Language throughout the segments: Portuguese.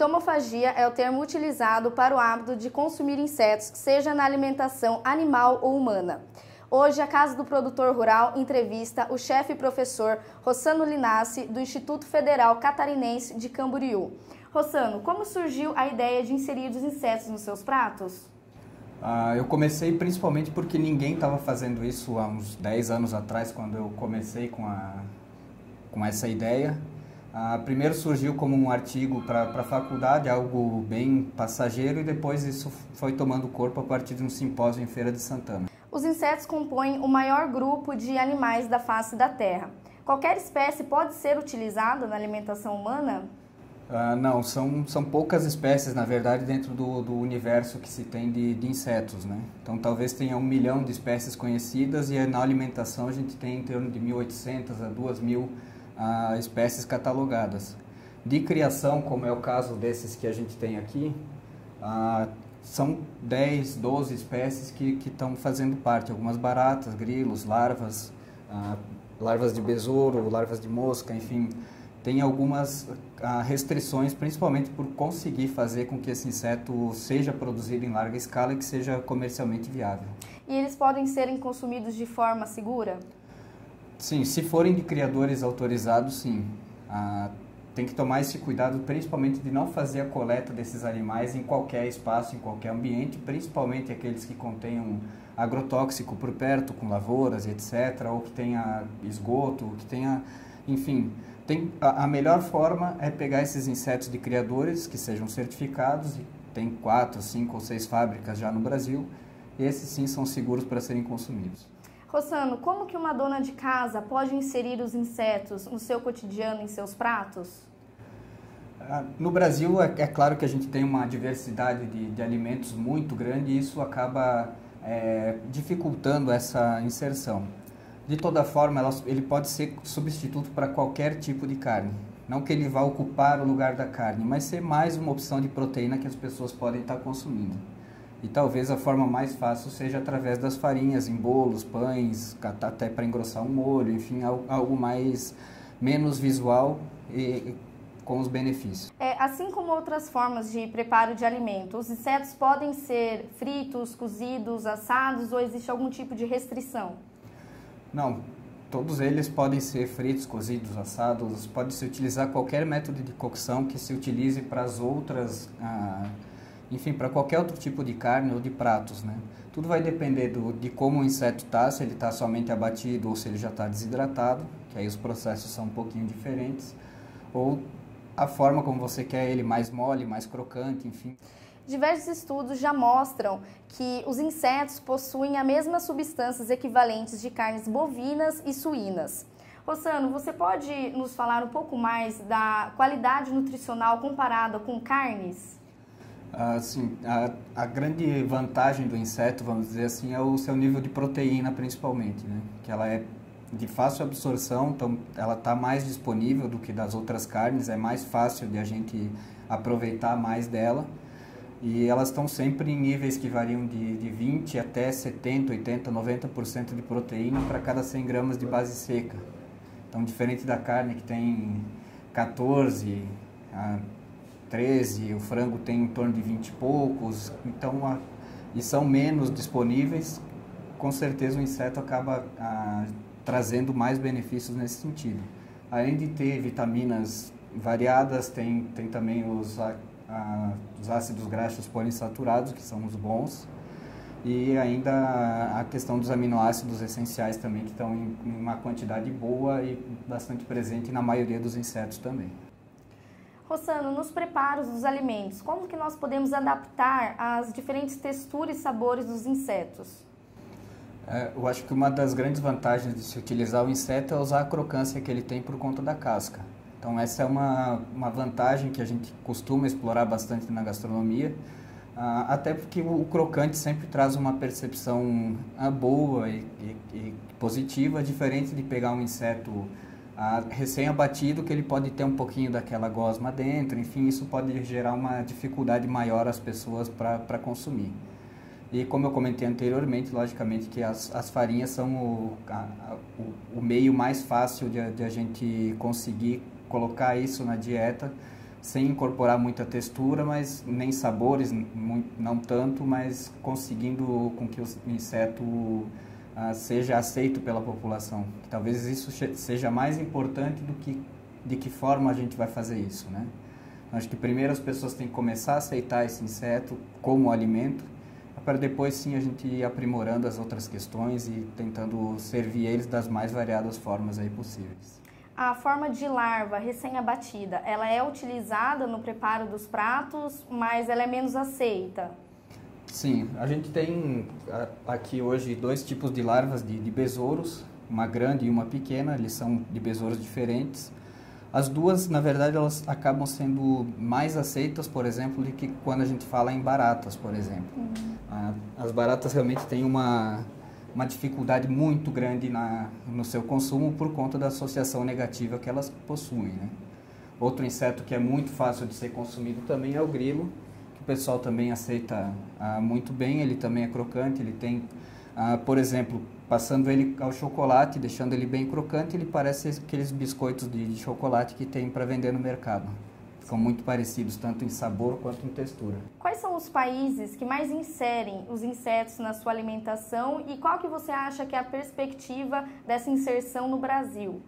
Entomofagia é o termo utilizado para o hábito de consumir insetos, seja na alimentação animal ou humana. Hoje, a Casa do Produtor Rural entrevista o chefe professor Rossano Linassi, do Instituto Federal Catarinense de Camboriú. Rossano, como surgiu a ideia de inserir os insetos nos seus pratos? Ah, eu comecei principalmente porque ninguém estava fazendo isso há uns 10 anos atrás, quando eu comecei com, a, com essa ideia. Ah, primeiro surgiu como um artigo para a faculdade, algo bem passageiro, e depois isso foi tomando corpo a partir de um simpósio em Feira de Santana. Os insetos compõem o maior grupo de animais da face da Terra. Qualquer espécie pode ser utilizada na alimentação humana? Ah, não, são, são poucas espécies, na verdade, dentro do, do universo que se tem de, de, insetos, né? Então, talvez tenha um milhão de espécies conhecidas e na alimentação a gente tem em torno de 1.800 a 2.000 a espécies catalogadas. De criação, como é o caso desses que a gente tem aqui, ah, são 10, 12 espécies que estão fazendo parte. Algumas baratas, grilos, larvas, ah, larvas de besouro, larvas de mosca, enfim. Tem algumas ah, restrições, principalmente por conseguir fazer com que esse inseto seja produzido em larga escala e que seja comercialmente viável. E eles podem serem consumidos de forma segura? Sim, se forem de criadores autorizados, sim. Ah, tem que tomar esse cuidado, principalmente de não fazer a coleta desses animais em qualquer espaço, em qualquer ambiente, principalmente aqueles que contenham agrotóxico por perto, com lavouras, etc., ou que tenha esgoto, que tenha, enfim, tem, a, a melhor forma é pegar esses insetos de criadores que sejam certificados, tem quatro, cinco ou seis fábricas já no Brasil, esses sim são seguros para serem consumidos. Rossano, como que uma dona de casa pode inserir os insetos no seu cotidiano, em seus pratos? Ah, no Brasil, é, é claro que a gente tem uma diversidade de, de alimentos muito grande e isso acaba é, dificultando essa inserção. De toda forma, ela, ele pode ser substituto para qualquer tipo de carne. Não que ele vá ocupar o lugar da carne, mas ser mais uma opção de proteína que as pessoas podem estar consumindo. E talvez a forma mais fácil seja através das farinhas, em bolos, pães, até para engrossar um molho, enfim, algo mais menos visual e com os benefícios. É, assim como outras formas de preparo de alimento, os insetos podem ser fritos, cozidos, assados ou existe algum tipo de restrição? Não, todos eles podem ser fritos, cozidos, assados, pode se utilizar qualquer método de cocção que se utilize para as outras ah, enfim, para qualquer outro tipo de carne ou de pratos, né? Tudo vai depender do, de como o inseto está, se ele está somente abatido ou se ele já está desidratado, que aí os processos são um pouquinho diferentes, ou a forma como você quer ele mais mole, mais crocante, enfim. Diversos estudos já mostram que os insetos possuem as mesmas substâncias equivalentes de carnes bovinas e suínas. Rossano, você pode nos falar um pouco mais da qualidade nutricional comparada com carnes? Assim, a, a, grande vantagem do inseto, vamos dizer assim, é o seu nível de proteína, principalmente, né? Que ela é de fácil absorção, então ela está mais disponível do que das outras carnes, é mais fácil de a gente aproveitar mais dela. E elas estão sempre em níveis que variam de, de 20 até 70, 80, 90% de proteína para cada 100 gramas de base seca. Então, diferente da carne que tem 14, 13, o frango tem em torno de 20 e poucos, então a, e são menos disponíveis, com certeza o inseto acaba a, trazendo mais benefícios nesse sentido. Além de ter vitaminas variadas, tem, tem também os, a, os ácidos graxos poliinsaturados, que são os bons, e ainda a questão dos aminoácidos essenciais também, que estão em, em uma quantidade boa e bastante presente na maioria dos insetos também. Rossano, nos preparos dos alimentos, como que nós podemos adaptar as diferentes texturas e sabores dos insetos? É, eu acho que uma das grandes vantagens de se utilizar o inseto é usar a crocância que ele tem por conta da casca. Então essa é uma, uma vantagem que a gente costuma explorar bastante na gastronomia, ah, até porque o, crocante sempre traz uma percepção ah, boa e, e, e positiva, diferente de pegar um inseto recém-abatido que ele pode ter um pouquinho daquela gosma dentro, enfim, isso pode gerar uma dificuldade maior às pessoas para consumir. E como eu comentei anteriormente, logicamente que as, as farinhas são o, a, o, o, meio mais fácil de, de, a gente conseguir colocar isso na dieta, sem incorporar muita textura, mas nem sabores, não tanto, mas conseguindo com que o inseto uh, seja aceito pela população. Talvez isso seja mais importante do que de que forma a gente vai fazer isso, né? Acho que primeiro as pessoas têm que começar a aceitar esse inseto como alimento, para depois sim a gente ir aprimorando as outras questões e tentando servir eles das mais variadas formas aí possíveis. A forma de larva recém-abatida, ela é utilizada no preparo dos pratos, mas ela é menos aceita? Sim, a gente tem aqui hoje dois tipos de larvas de, de besouros, uma grande e uma pequena, eles são de besouros diferentes. As duas, na verdade, elas acabam sendo mais aceitas, por exemplo, do que quando a gente fala em baratas, por exemplo. Uhum. As baratas realmente têm uma, uma dificuldade muito grande na, no seu consumo por conta da associação negativa que elas possuem. Né? Outro inseto que é muito fácil de ser consumido também é o grilo, pessoal também aceita ah, muito bem, ele também é crocante, ele tem, ah, por exemplo, passando ele ao chocolate, deixando ele bem crocante, ele parece aqueles biscoitos de, de chocolate que tem para vender no mercado. São muito parecidos, tanto em sabor quanto em textura. Quais são os países que mais inserem os insetos na sua alimentação e qual que você acha que é a perspectiva dessa inserção no Brasil?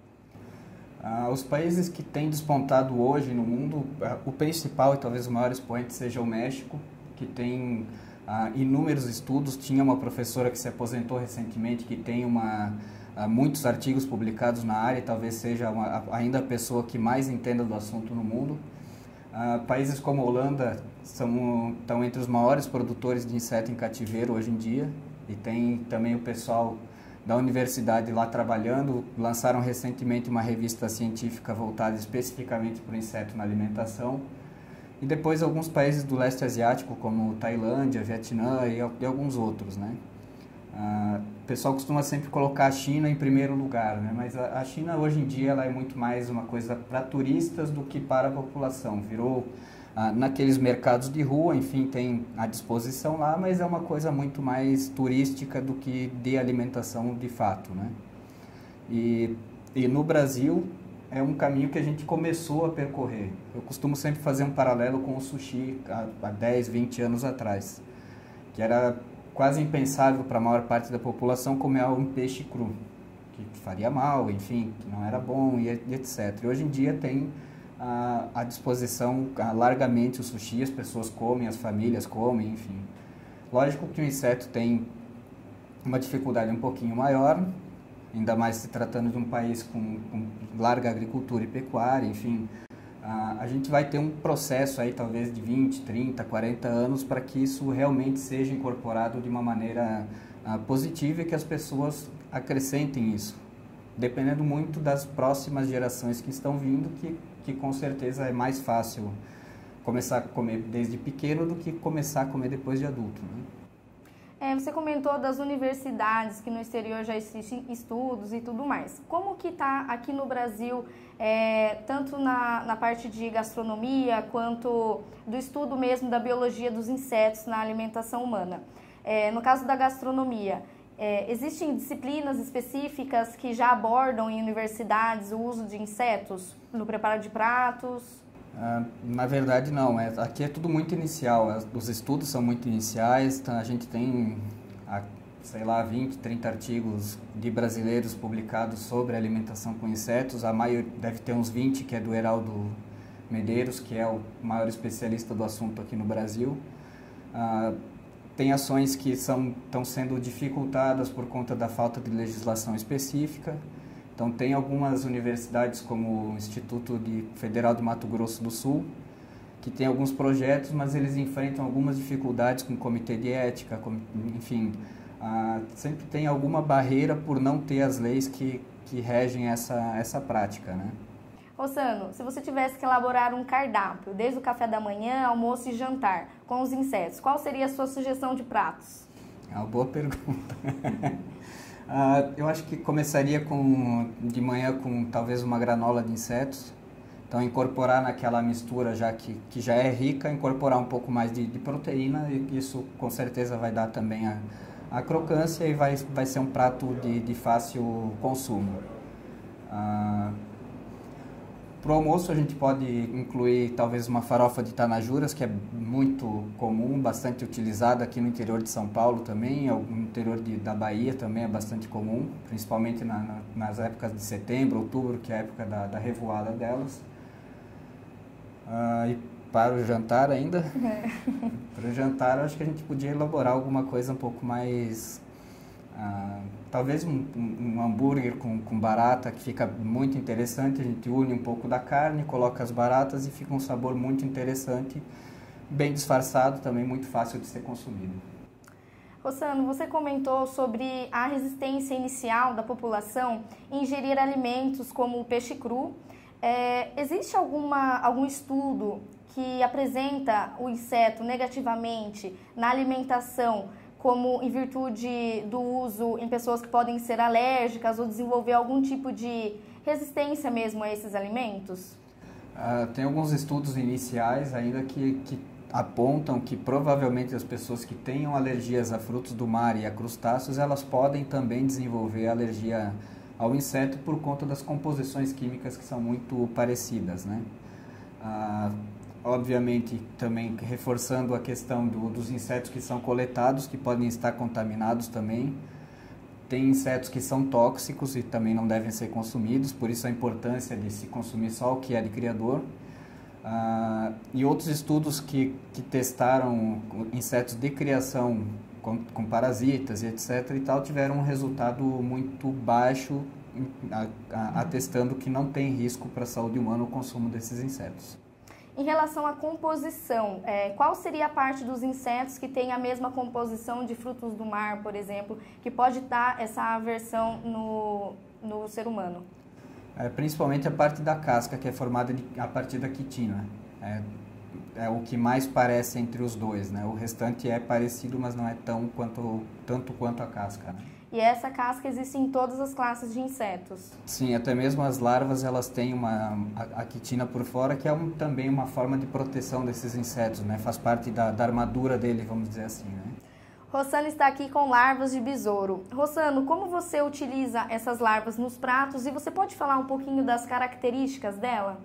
Ah, os países que têm despontado hoje no mundo, ah, o principal e talvez o maior expoente seja o México, que tem ah, inúmeros estudos. Tinha uma professora que se aposentou recentemente que tem uma, ah, muitos artigos publicados na área, talvez seja uma, ainda a pessoa que mais entenda do assunto no mundo. Ah, países como a Holanda são, estão entre os maiores produtores de inseto em cativeiro hoje em dia e tem também o pessoal da universidade lá trabalhando, lançaram recentemente uma revista científica voltada especificamente para o inseto na alimentação. E depois alguns países do leste asiático, como Tailândia, Vietnã e, alguns outros, né? Ah, o pessoal costuma sempre colocar a China em primeiro lugar, né? mas a, a China hoje em dia ela é muito mais uma coisa para turistas do que para a população. Virou ah, naqueles mercados de rua, enfim, tem à disposição lá, mas é uma coisa muito mais turística do que de alimentação de fato. Né? E, e no Brasil, é um caminho que a gente começou a percorrer. Eu costumo sempre fazer um paralelo com o sushi há, há 10, 20 anos atrás, que era quase impensável para a maior parte da população comer um peixe cru, que faria mal, enfim, que não era bom e, etc. E hoje em dia tem à disposição largamente o sushi, as pessoas comem, as famílias comem, enfim. Lógico que o inseto tem uma dificuldade um pouquinho maior, ainda mais se tratando de um país com, com larga agricultura e pecuária, enfim, a, gente vai ter um processo aí talvez de 20, 30, 40 anos para que isso realmente seja incorporado de uma maneira positiva e que as pessoas acrescentem isso, dependendo muito das próximas gerações que estão vindo, que, que com certeza é mais fácil começar a comer desde pequeno do que começar a comer depois de adulto. Né? É, você comentou das universidades, que no exterior já existem estudos e tudo mais. Como que está aqui no Brasil, é, tanto na, na parte de gastronomia, quanto do estudo mesmo da biologia dos insetos na alimentação humana? É, no caso da gastronomia, é, existem disciplinas específicas que já abordam em universidades o uso de insetos no preparo de pratos? Ah, na verdade, não. É, aqui é tudo muito inicial. É, os estudos são muito iniciais. Então a gente tem, sei lá, 20, 30 artigos de brasileiros publicados sobre alimentação com insetos. A maioria deve ter uns 20, que é do Heraldo Medeiros, que é o maior especialista do assunto aqui no Brasil. Uh, tem ações que são, estão sendo dificultadas por conta da falta de legislação específica. Então, tem algumas universidades, como o Instituto de Federal de Mato Grosso do Sul, que tem alguns projetos, mas eles enfrentam algumas dificuldades com o comitê de ética, com, enfim, sempre tem alguma barreira por não ter as leis que, que regem essa, essa prática, né? Rossano, se você tivesse que elaborar um cardápio, desde o café da manhã, almoço e jantar, com os insetos, qual seria a sua sugestão de pratos? É uma boa pergunta. Uh, eu acho que começaria com de manhã com talvez uma granola de insetos. Então incorporar naquela mistura já que, que já é rica, incorporar um pouco mais de, de proteína e isso com certeza vai dar também a, a crocância e vai, vai ser um prato de, de fácil consumo. Uh, Para o almoço a gente pode incluir talvez uma farofa de tanajuras, que é muito comum, bastante utilizada aqui no interior de São Paulo também, no interior de, da Bahia também é bastante comum, principalmente na, na, nas épocas de setembro, outubro, que é a época da, da revoada delas. Ah, e para o jantar ainda, é. para o jantar acho que a gente podia elaborar alguma coisa um pouco mais ah, talvez um, um, hambúrguer com, com barata que fica muito interessante. A gente une um pouco da carne, coloca as baratas e fica um sabor muito interessante, bem disfarçado, também muito fácil de ser consumido. Rossano, você comentou sobre a resistência inicial da população em ingerir alimentos como o peixe cru. É, existe alguma, algum estudo que apresenta o inseto negativamente na alimentação como em virtude do uso em pessoas que podem ser alérgicas ou desenvolver algum tipo de resistência mesmo a esses alimentos? Uh, tem alguns estudos iniciais ainda que, que apontam que provavelmente as pessoas que tenham alergias a frutos do mar e a crustáceos, elas podem também desenvolver alergia ao inseto por conta das composições químicas que são muito parecidas, né? Uh, obviamente também reforçando a questão do, dos insetos que são coletados, que podem estar contaminados também. Tem insetos que são tóxicos e também não devem ser consumidos, por isso a importância de se consumir só o que é de criador. Ah, e outros estudos que, que testaram insetos de criação com, com parasitas e etc. e tal tiveram um resultado muito baixo, atestando que não tem risco para a saúde humana o consumo desses insetos. Em relação à composição, é, qual seria a parte dos insetos que tem a mesma composição de frutos do mar, por exemplo, que pode dar essa aversão no, no ser humano? É, principalmente a parte da casca, que é formada de, a partir da quitina. É, é, o que mais parece entre os dois, né? O restante é parecido, mas não é tão quanto, tanto quanto a casca. Né? E essa casca existe em todas as classes de insetos. Sim, até mesmo as larvas elas têm uma a, a quitina por fora que é um, também uma forma de proteção desses insetos, né? Faz parte da, da armadura dele, vamos dizer assim, né? Rossano está aqui com larvas de besouro. Rossano, como você utiliza essas larvas nos pratos e você pode falar um pouquinho das características dela?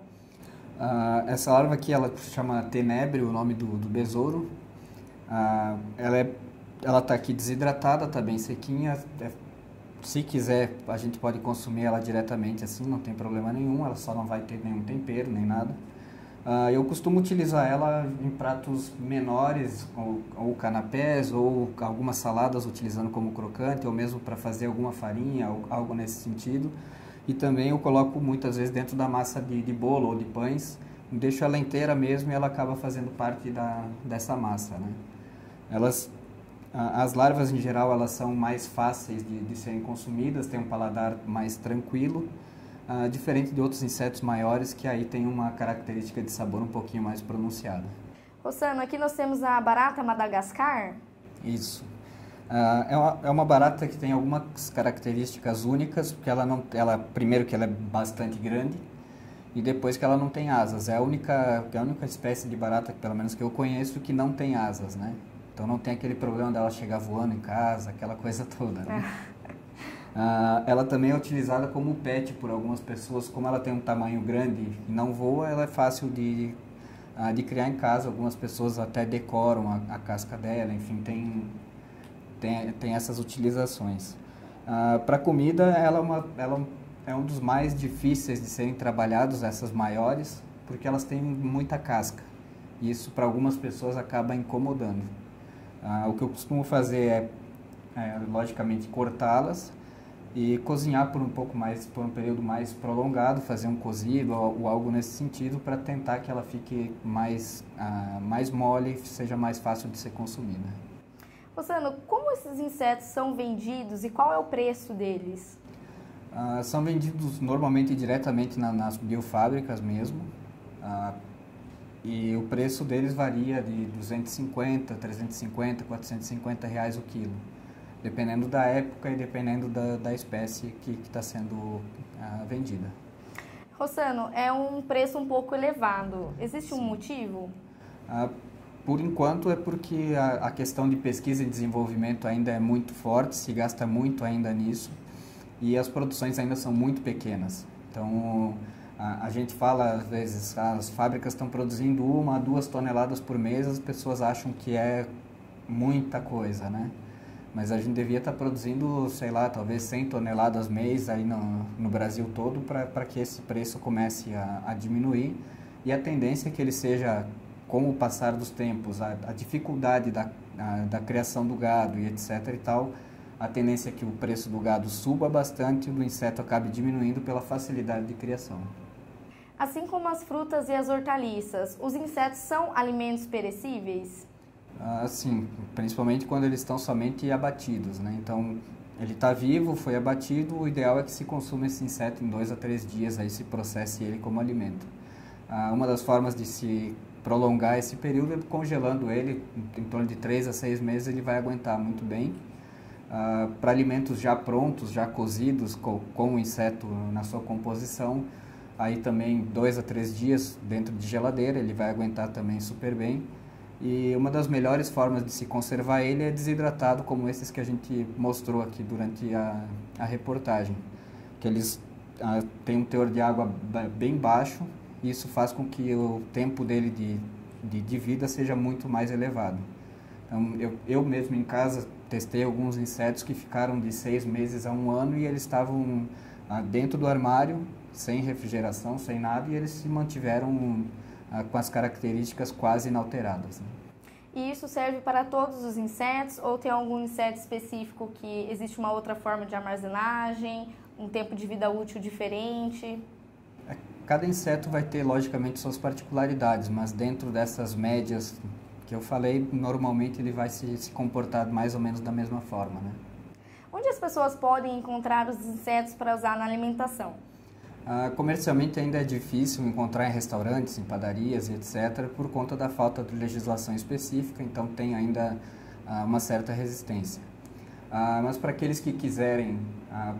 Uh, essa larva aqui ela se chama tenebre, o nome do, do besouro. Uh, ela é ela está aqui desidratada, está bem sequinha. É, se quiser, a gente pode consumir ela diretamente assim, não tem problema nenhum. Ela só não vai ter nenhum tempero nem nada. Uh, eu costumo utilizar ela em pratos menores, ou, ou, canapés, ou algumas saladas utilizando como crocante, ou mesmo para fazer alguma farinha, ou algo nesse sentido. E também eu coloco muitas vezes dentro da massa de, de bolo ou de pães, deixo ela inteira mesmo e ela acaba fazendo parte da, dessa massa. Né? Elas as larvas, em geral, elas são mais fáceis de, de serem consumidas, têm um paladar mais tranquilo, uh, diferente de outros insetos maiores que aí tem uma característica de sabor um pouquinho mais pronunciada. Rossano, aqui nós temos a barata Madagascar. Isso. Uh, é, uma, é uma barata que tem algumas características únicas, porque ela não, ela primeiro que ela é bastante grande e depois que ela não tem asas. É a única, é a única espécie de barata, pelo menos que eu conheço, que não tem asas, né? Então não tem aquele problema dela chegar voando em casa, aquela coisa toda. Né? Ah, ela também é utilizada como pet por algumas pessoas, como ela tem um tamanho grande e não voa, ela é fácil de, ah, de criar em casa. Algumas pessoas até decoram a, a casca dela, enfim, tem, tem, tem essas utilizações. Ah, Para comida, ela é, uma, ela é um dos mais difíceis de serem trabalhados, essas maiores, porque elas têm muita casca. Isso para algumas pessoas acaba incomodando. Ah, o que eu costumo fazer é, é logicamente, cortá-las e cozinhar por um pouco mais, por um período mais prolongado, fazer um cozido ou, ou algo nesse sentido para tentar que ela fique mais, ah, mais mole e seja mais fácil de ser consumida. Rosano, como esses insetos são vendidos e qual é o preço deles? Ah, são vendidos normalmente diretamente na, nas biofábricas mesmo, ah, e o preço deles varia de 250, 350, 450 reais o quilo, dependendo da época e dependendo da, da espécie que está sendo uh, vendida. Rossano, é um preço um pouco elevado. Existe Sim. um motivo? Uh, por enquanto é porque a, a, questão de pesquisa e desenvolvimento ainda é muito forte, se gasta muito ainda nisso e as produções ainda são muito pequenas. Então, A, a gente fala, às vezes, as fábricas estão produzindo uma, duas toneladas por mês, as pessoas acham que é muita coisa, né? Mas a gente devia estar tá produzindo, sei lá, talvez 100 toneladas mês aí no, no Brasil todo para que esse preço comece a, a, diminuir. E a tendência é que ele seja, com o passar dos tempos, a, a dificuldade da, a, da criação do gado e etc e tal, a tendência é que o preço do gado suba bastante e do inseto acabe diminuindo pela facilidade de criação. Assim como as frutas e as hortaliças, os insetos são alimentos perecíveis? Ah, sim, principalmente quando eles estão somente abatidos, né? Então, ele está vivo, foi abatido, o ideal é que se consuma esse inseto em dois a três dias, aí se processe ele como alimento. Ah, uma das formas de se prolongar esse período é congelando ele, em torno de três a seis meses ele vai aguentar muito bem Uh, para alimentos já prontos, já cozidos, com, o inseto na sua composição, aí também dois a três dias dentro de geladeira, ele vai aguentar também super bem. E uma das melhores formas de se conservar ele é desidratado, como esses que a gente mostrou aqui durante a, a reportagem, que eles uh, têm um teor de água bem baixo, e isso faz com que o tempo dele de, de, de vida seja muito mais elevado. Então, eu, eu mesmo em casa testei alguns insetos que ficaram de seis meses a um ano e eles estavam ah, dentro do armário, sem refrigeração, sem nada, e eles se mantiveram ah, com as características quase inalteradas. Né? E isso serve para todos os insetos ou tem algum inseto específico que existe uma outra forma de armazenagem, um tempo de vida útil diferente? É, cada inseto vai ter, logicamente, suas particularidades, mas dentro dessas médias que eu falei, normalmente ele vai se, se comportar mais ou menos da mesma forma, né? Onde as pessoas podem encontrar os insetos para usar na alimentação? Ah, comercialmente ainda é difícil encontrar em restaurantes, em padarias e etc., por conta da falta de legislação específica, então tem ainda ah, uma certa resistência. Ah, mas para aqueles que quiserem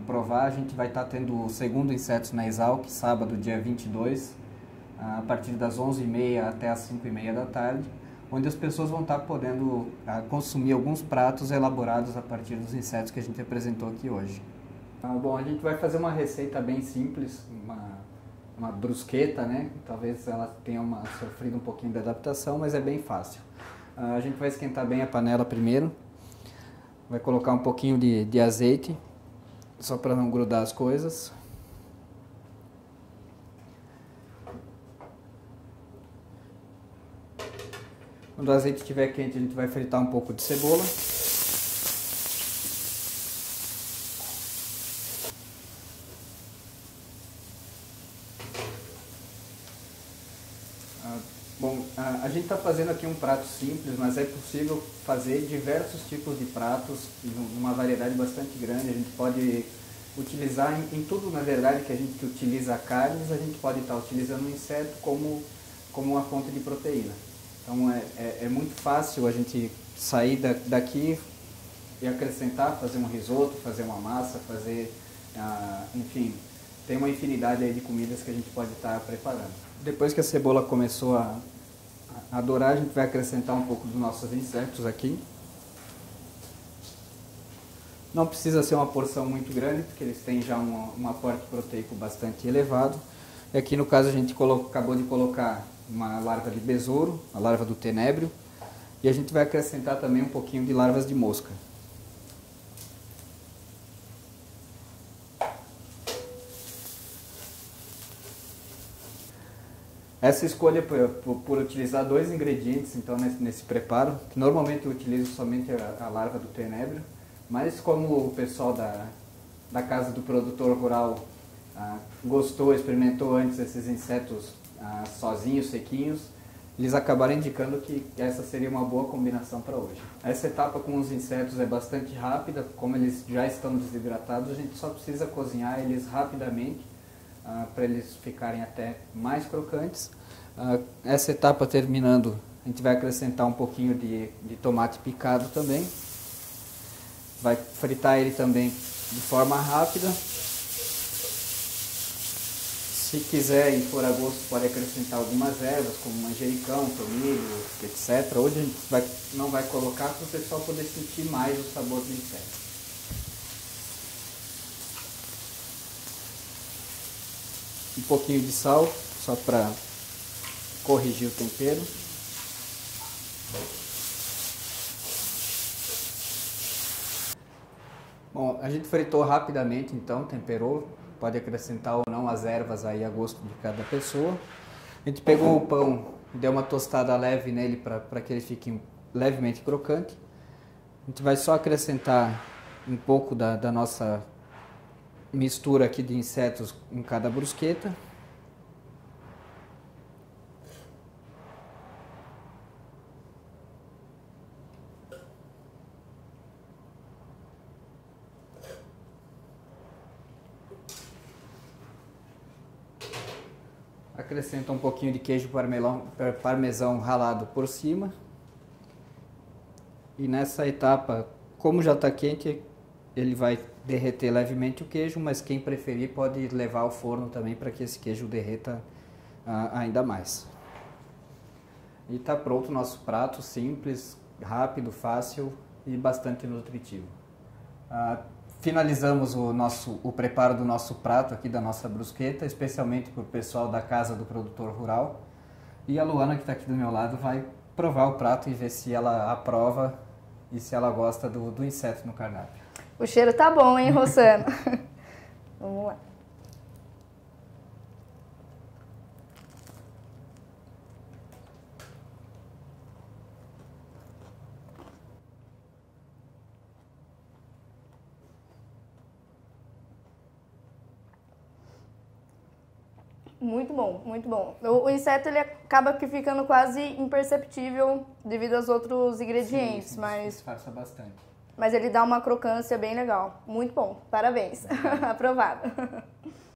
provar, a gente vai estar tá tendo o segundo Insetos na Exalc, sábado, dia 22, ah, a partir das 11h30 até as 5h30 da tarde onde as pessoas vão estar podendo ah, consumir alguns pratos elaborados a partir dos insetos que a gente apresentou aqui hoje. Ah, bom, a gente vai fazer uma receita bem simples, uma, uma brusqueta, né? Talvez ela tenha uma, sofrido um pouquinho de adaptação, mas é bem fácil. Ah, a gente vai esquentar bem a panela primeiro, vai colocar um pouquinho de, de azeite, só para não grudar as coisas. Quando o azeite estiver quente, a gente vai fritar um pouco de cebola. Ah, bom, a gente está fazendo aqui um prato simples, mas é possível fazer diversos tipos de pratos, uma variedade bastante grande. A gente pode utilizar em, em tudo, na verdade, que a gente utiliza carnes, a gente pode estar tá utilizando o inseto como, como uma fonte de proteína. Então é, é, é muito fácil a gente sair da, daqui e acrescentar, fazer um risoto, fazer uma massa, fazer, ah, enfim, tem uma infinidade aí de comidas que a gente pode estar preparando. Depois que a cebola começou a, a dourar, a gente vai acrescentar um pouco dos nossos insetos aqui. Não precisa ser uma porção muito grande, porque eles têm já um, um aporte proteico bastante elevado. E aqui no caso a gente colocou, acabou de colocar uma larva de besouro, a larva do tenébrio, e a gente vai acrescentar também um pouquinho de larvas de mosca. Essa escolha por, por, por, utilizar dois ingredientes então nesse, nesse, preparo, que normalmente eu utilizo somente a, a, larva do tenébrio, mas como o pessoal da, da casa do produtor rural ah, gostou, experimentou antes esses insetos ah, sozinhos, sequinhos, eles acabaram indicando que essa seria uma boa combinação para hoje. Essa etapa com os insetos é bastante rápida, como eles já estão desidratados, a gente só precisa cozinhar eles rapidamente ah, para eles ficarem até mais crocantes. Ah, essa etapa terminando, a gente vai acrescentar um pouquinho de, de tomate picado também. Vai fritar ele também de forma rápida se quiser e for a gosto, pode acrescentar algumas ervas, como manjericão, tomilho, etc. Hoje a gente vai, não vai colocar para o pessoal poder sentir mais o sabor do inseto. Pouquinho de sal, só para corrigir o tempero. Bom, a gente fritou rapidamente, então temperou. Pode acrescentar ou não as ervas aí a gosto de cada pessoa. A gente pegou o pão, deu uma tostada leve nele para que ele fique levemente crocante. A gente vai só acrescentar um pouco da, da nossa mistura aqui de insetos em cada brusqueta. Acrescenta um pouquinho de queijo parmelão, parmesão ralado por cima. E nessa etapa, como já está quente, ele vai derreter levemente o queijo, mas quem preferir pode levar ao forno também para que esse queijo derreta uh, ainda mais. E está pronto o nosso prato, simples, rápido, fácil e bastante nutritivo. Uh, finalizamos o, nosso, o preparo do nosso prato aqui, da nossa brusqueta, especialmente para o pessoal da Casa do Produtor Rural. E a Luana, que está aqui do meu lado, vai provar o prato e ver se ela aprova e se ela gosta do, do inseto no cardápio. O cheiro tá bom, hein, Rossano? Vamos lá. Muito bom, muito bom. O, o, inseto ele acaba que ficando quase imperceptível devido aos outros ingredientes, sim, sim, mas disfarça bastante. Mas ele dá uma crocância bem legal. Muito bom. Parabéns. Aprovado.